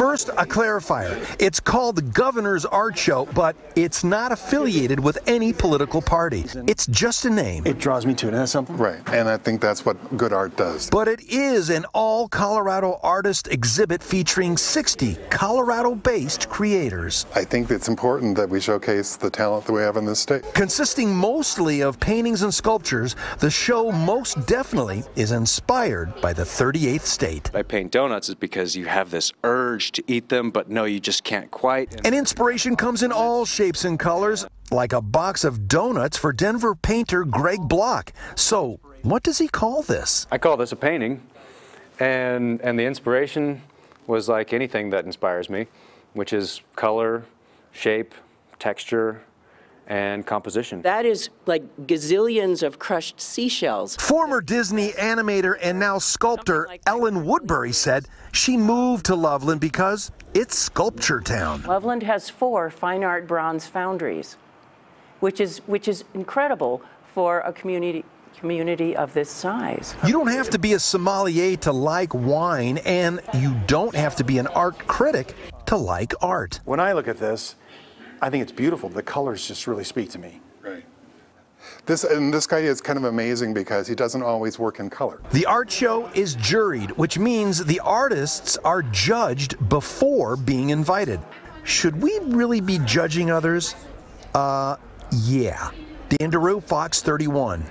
First, a clarifier. It's called the Governor's Art Show, but it's not affiliated with any political party. It's just a name. It draws me to it. Isn't that something? Right, and I think that's what good art does. But it is an all Colorado artist exhibit featuring 60 Colorado based creators. I think it's important that we showcase the talent that we have in this state. Consisting mostly of paintings and sculptures, the show most definitely is inspired by the 38th state. I paint donuts is because you have this urge to eat them, but no, you just can't quite. And inspiration comes in all shapes and colors, like a box of donuts for Denver painter Greg Block. So, what does he call this? I call this a painting, and and the inspiration was like anything that inspires me, which is color, shape, texture, and composition. That is like gazillions of crushed seashells. Former Disney animator and now sculptor Ellen Woodbury said she moved to Loveland because it's Sculpture Town. Loveland has four fine art bronze foundries, which is which is incredible for a community community of this size. You don't have to be a sommelier to like wine, and you don't have to be an art critic to like art. When I look at this, I think it's beautiful. The colors just really speak to me. Right. This and this guy is kind of amazing because he doesn't always work in color. The art show is juried, which means the artists are judged before being invited. Should we really be judging others? Uh, yeah. Dan DeRue, Fox 31.